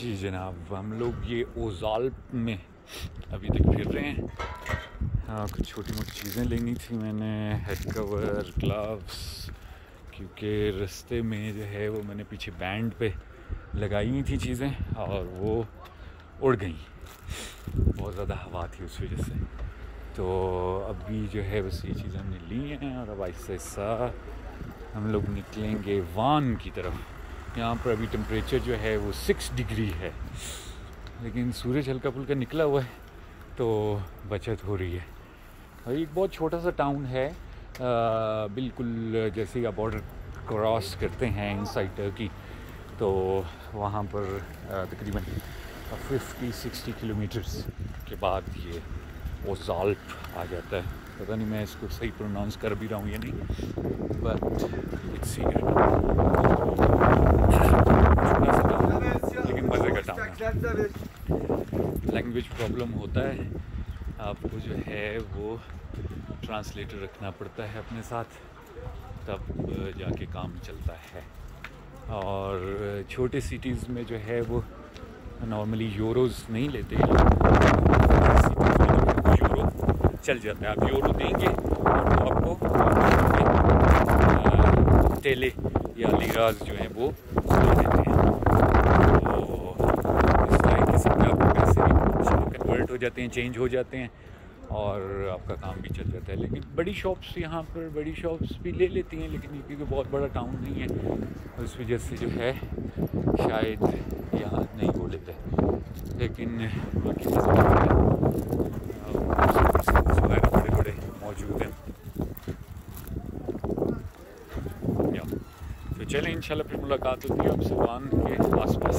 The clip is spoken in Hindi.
जी जनाब, हम लोग ये ओजाल में अभी तक फिर रहे हैं। हाँ कुछ छोटी मोटी चीज़ें लेनी थी मैंने हेड कवर ग्लव्स क्योंकि रास्ते में जो है वो मैंने पीछे बैंड पे लगाई हुई थी चीज़ें और वो उड़ गई। बहुत ज़्यादा हवा थी उस वजह से। तो अभी जो है बस ये चीज़ें हमने ली हैं और अब ऐसा ऐसा हम लोग निकलेंगे वान की तरफ़। यहाँ पर अभी टेम्परेचर जो है वो सिक्स डिग्री है। लेकिन सूरज हल्का फुल्का निकला हुआ है तो बचत हो रही है। और एक बहुत छोटा सा टाउन है। आ, बिल्कुल जैसे आप बॉर्डर क्रॉस करते हैं इन साइड टर्की तो वहाँ पर तकरीबन फिफ्टी सिक्सटी किलोमीटर्स के बाद ये वो ओजाल्प आ जाता है। पता नहीं मैं इसको सही प्रोनाउंस कर भी रहा हूँ या नहीं बट इट्स लेकिन मज़े का टाउन है लैंग्वेज प्रॉब्लम होता है। आपको जो है वो ट्रांसलेटर रखना पड़ता है अपने साथ। तब जाके काम चलता है। और छोटे सिटीज़ में जो है वो नॉर्मली यूरोज़ नहीं लेते। यूरो चल जाता है। आप यूरो देंगे तो आपको टेले या लिराज जो हैं वो देते हैं तो इस तरीके से आपके पैसे कन्वर्ट हो जाते हैं चेंज हो जाते हैं और आपका काम भी चल जाता है। लेकिन बड़ी शॉप्स यहाँ पर, बड़ी शॉप्स भी ले लेती हैं, लेकिन क्योंकि बहुत बड़ा टाउन नहीं है, उस वजह से जो है शायद यहाँ नहीं वो लेते लेकिन बाकी बड़े बड़े मौजूद हैं। तो चलें, इंशाल्लाह फिर मुलाकात होती है आपसे वान के आसपास।